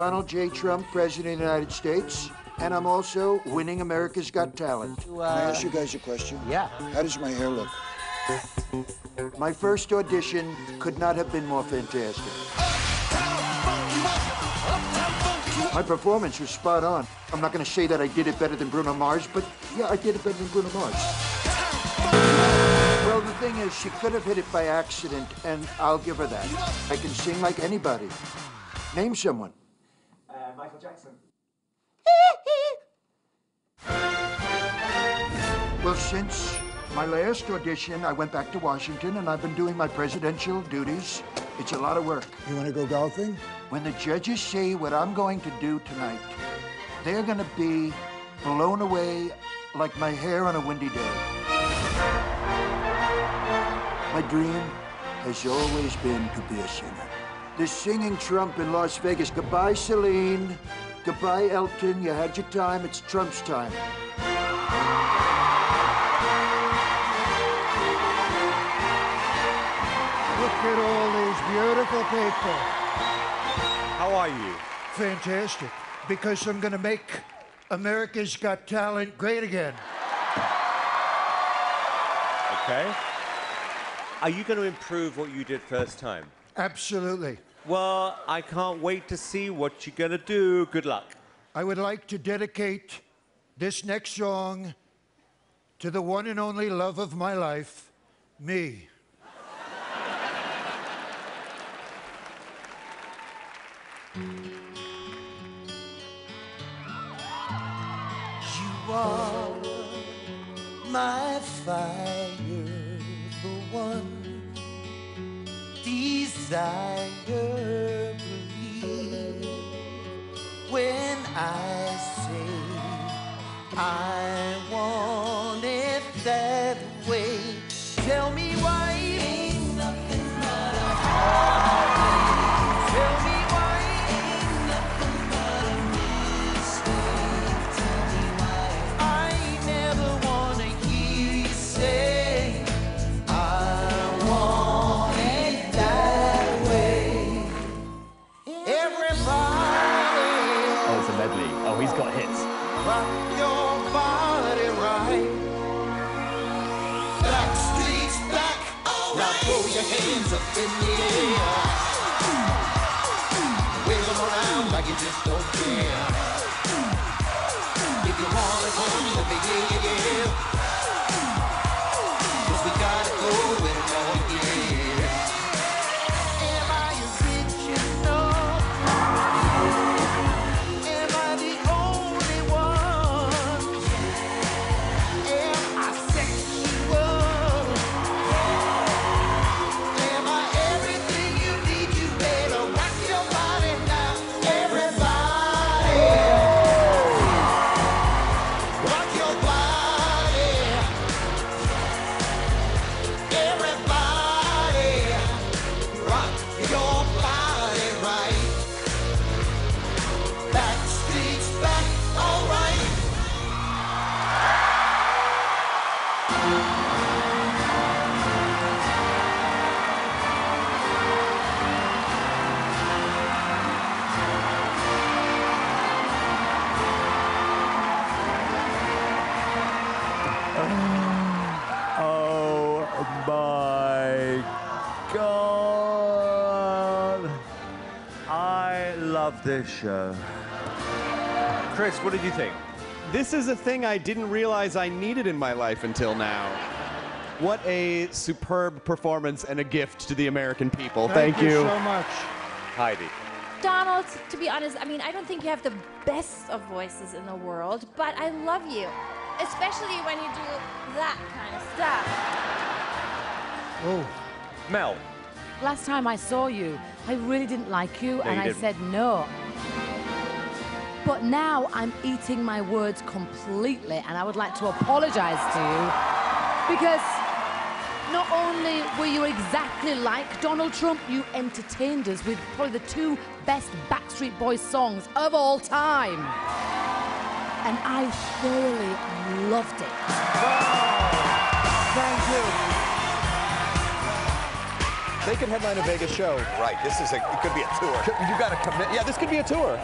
Donald J. Trump, President of the United States, and I'm also winning America's Got Talent. Can I uh, ask you guys a question? Yeah. How does my hair look? My first audition could not have been more fantastic. My performance was spot on. I'm not going to say that I did it better than Bruno Mars, but yeah, I did it better than Bruno Mars. Well, the thing is, she could have hit it by accident, and I'll give her that. I can sing like anybody. Name someone. Michael Jackson. Well, since my last audition, I went back to Washington and I've been doing my presidential duties. It's a lot of work. You want to go golfing? When the judges see what I'm going to do tonight, they're going to be blown away like my hair on a windy day. My dream has always been to be a singer. The singing Trump in Las Vegas. Goodbye, Celine. Goodbye, Elton. You had your time. It's Trump's time. Look at all these beautiful people. How are you? Fantastic. Because I'm going to make America's Got Talent great again. Okay. Are you going to improve what you did first time? Absolutely. Well, I can't wait to see what you're going to do. Good luck. I would like to dedicate this next song to the one and only love of my life, me. You are my fire, the one desire. Believe when I say I it's a medley. Oh, he's got hits. Rock your body right. Streets. Now throw your hands up in the air. Wave around like you just don't care. Love this show. Chris, what did you think? This is a thing I didn't realize I needed in my life until now. What a superb performance and a gift to the American people. Thank, you so much. Heidi. Donald, to be honest, I mean, I don't think you have the best of voices in the world, but I love you, especially when you do that kind of stuff. Oh, Mel. Last time I saw you, I really didn't like you, and you I didn't. said no. But now I'm eating my words completely, and I would like to apologize to you because not only were you exactly like Donald Trump, you entertained us with probably the two best Backstreet Boys songs of all time. And I thoroughly loved it. They could headline a Vegas show. Right. This is a. It could be a tour. You got to commit. Yeah, this could be a tour.